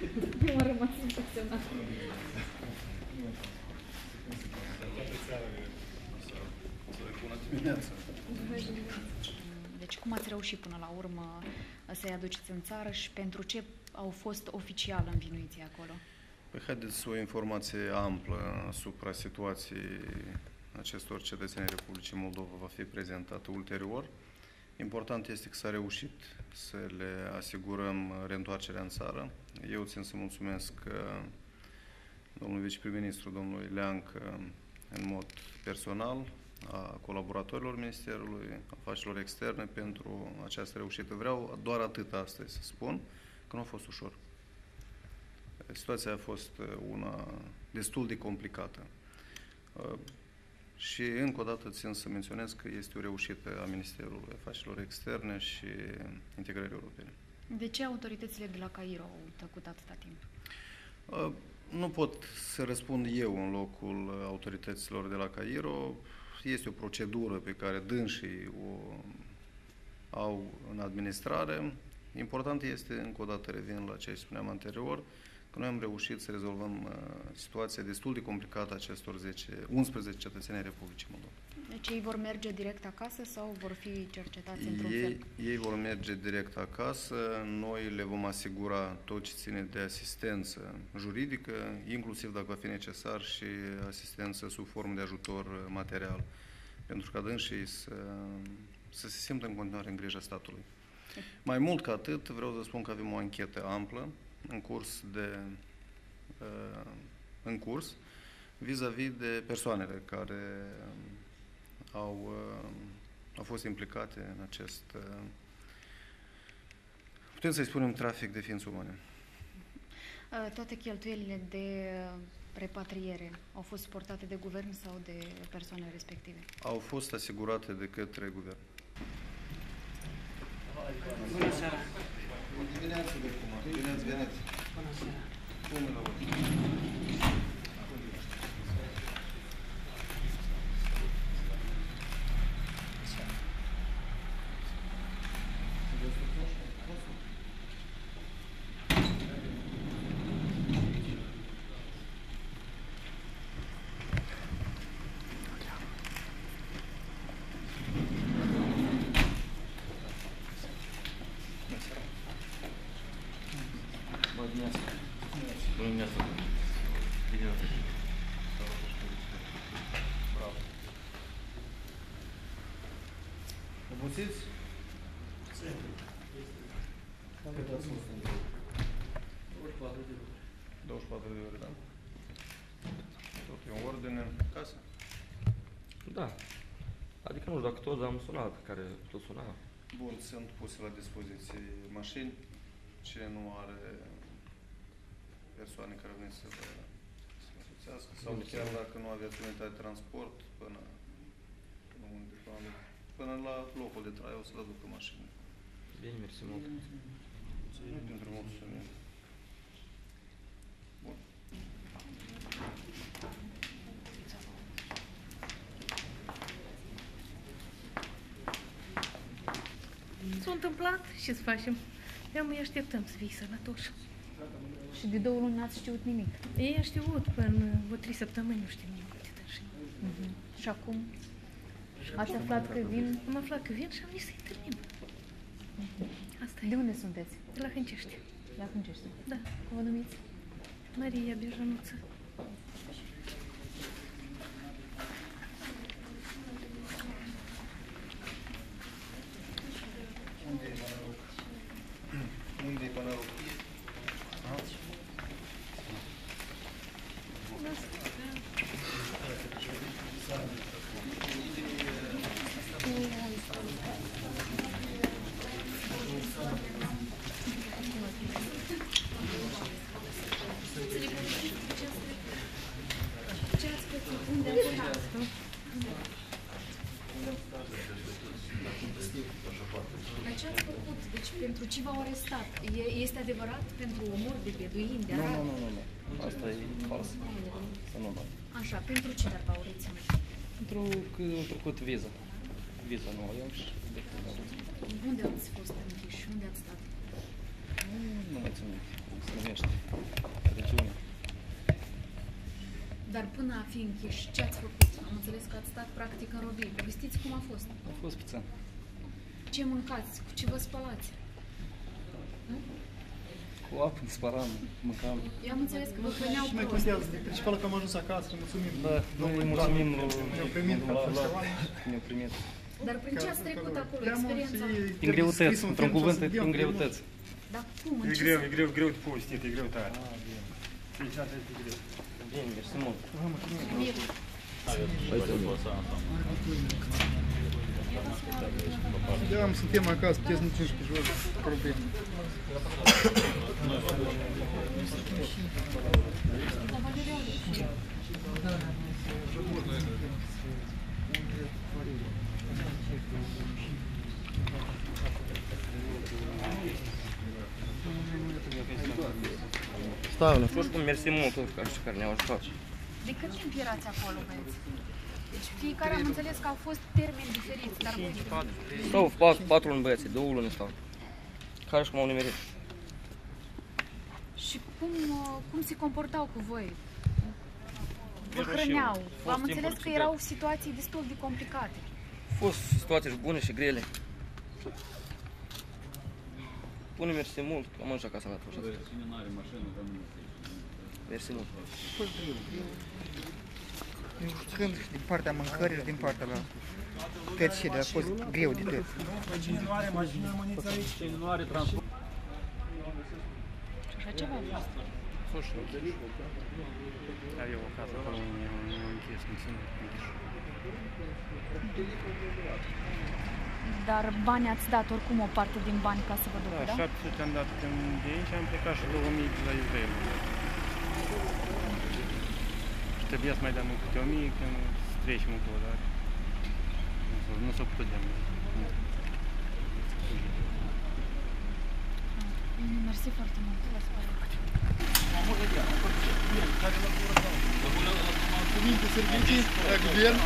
Nu a rămas impresionat. Deci cum ați reușit până la urmă să-i aduceți în țară și pentru ce au fost oficial învinuiții acolo? Păi haideți o informație amplă asupra situației acestor cetățeni Republicii Moldova va fi prezentată ulterior. Important este că s-a reușit să le asigurăm reîntoarcerea în țară. Eu țin să mulțumesc uh, domnului viceprim-ministru, domnului Leanc, în mod personal, a colaboratorilor Ministerului Afacerilor Externe pentru această reușită. Vreau doar atât astăzi să spun, că nu a fost ușor. Situația a fost uh, una destul de complicată. Uh, și încă o dată țin să menționez că este o reușită a Ministerului Afacerilor Externe și Integrării Europene. De ce autoritățile de la Cairo au tăcut atâta timp? Uh, nu pot să răspund eu în locul autorităților de la Cairo. Este o procedură pe care dânsii o au în administrare. Important este, încă o dată revin la ce spuneam anterior, că noi am reușit să rezolvăm uh, situația destul de complicată a acestor 10, 11 cetățeni ai Republicii Moldova. Deci ei vor merge direct acasă sau vor fi cercetați într-un ei, fel? Ei vor merge direct acasă, noi le vom asigura tot ce ține de asistență juridică, inclusiv dacă va fi necesar și asistență sub formă de ajutor material, pentru ca dânsii să, să se simtă în continuare în grija statului. Mai mult ca atât, vreau să spun că avem o anchetă amplă în curs de uh, în curs vis-a-vis -vis de persoanele care au, uh, au fost implicate în acest, uh, putem să-i spunem, trafic de ființe umane. Toate cheltuielile de repatriere au fost suportate de guvern sau de persoane respective? Au fost asigurate de către guvern. Bună seara! Bună dimineața, Bine ați venit! Bună seara! Bună Obosiți? Cât ați fost în 24 de ore. 24 de ore, da? Tot e în ordine. Casă? Da. Adică nu știu dacă toți am sunat, care tot suna. Bun, sunt puse la dispoziție mașini. Cine nu are persoane care vin să vă însoțească sau chiar dacă nu aveți unitate de transport până, până unde, până, până la locul de trai o să vă ducă mașină. Bine, mersi mult. Nu pentru mulțumim. Bun. S-a întâmplat și să facem. Eu mai așteptăm să fii sănătoși. Și de două luni n-ați știut nimic. Ei a știut până o trei săptămâni, nu știm nimic de dânsii. Uh-huh. Și acum ați aflat că vin? Am aflat că vin și am zis să-i termin. Asta De e. unde sunteți? De la Hâncești. La Hâncești. Da. Cum vă numiți? Maria Bejanuță. Unde e panaroc? Pentru ce v-au arestat? E, este adevărat pentru omor de beduini, de Nu, arab? nu, nu, nu, nu. Asta e fals. Să nu dau. Așa, pentru ce dar v-au reținut? Pentru că am trecut viza. Viza nu avem și de când am Unde ați fost închiși? Unde ați stat? Nu mai țin minte. se numește. Regiune. Dar până a fi închiși, ce ați făcut? Am înțeles că ați stat practic în robie. Povestiți cum a fost. A fost puțin. Ce mâncați? Cu ce vă spălați? Cu apă ne spălam, mâncam. Eu am înțeles că vă hrăneau Nu mai prost. contează, de principal că am ajuns acasă, îi mulțumim. Da, noi îi mulțumim lui Ne-au primit ca la, la, festival. ne-au primit. Dar prin ce ați trecut acolo? Teamă Experiența? și Prin trebuie greutăți, scris un într-un film, cuvânt, să se dea prin primul. greutăți. Dar cum? În E ce greu, se- e greu, greu de povestit, e greu tare. Deci asta este greu. Bine, mersi mult. Da, suntem acasă, puteți nici 15 jos, probleme. Stavle. Și oricum, mersi mult toți ca și care ne-au ajutat. De cât timp erați acolo, băieți? Deci fiecare am înțeles că au fost termeni diferiți, dar voi Stau patru, patru luni băieții, două luni stau. Care și cum au nimerit. Și cum, uh, cum se comportau cu voi? Vă Nici nu hrăneau. știu. Am Fost înțeles timpuri că ciudate. erau situații destul de complicate. Au fost situații și bune și grele. Pune mersi mult, că am ajuns acasă la tot. Mersi mult. Nu știu când, și din partea mâncării și din partea la tăți și de a fost greu de tot. Cine nu are mașină, rămâneți aici. Cine nu are transport. Și așa ceva a fost. Dar eu acasă, acolo nu închis, nu țin. Dar bani ați dat oricum o parte din bani ca să vă ducă, Da, da? 700 am dat când de aici am plecat și 2000 de la Israel. Și trebuia să mai dăm câte 1000 când trecem acolo, dar nu s-a- nu s-a putut de Mersi foarte mult. Vă spun. Cuvinte servicii la guvern.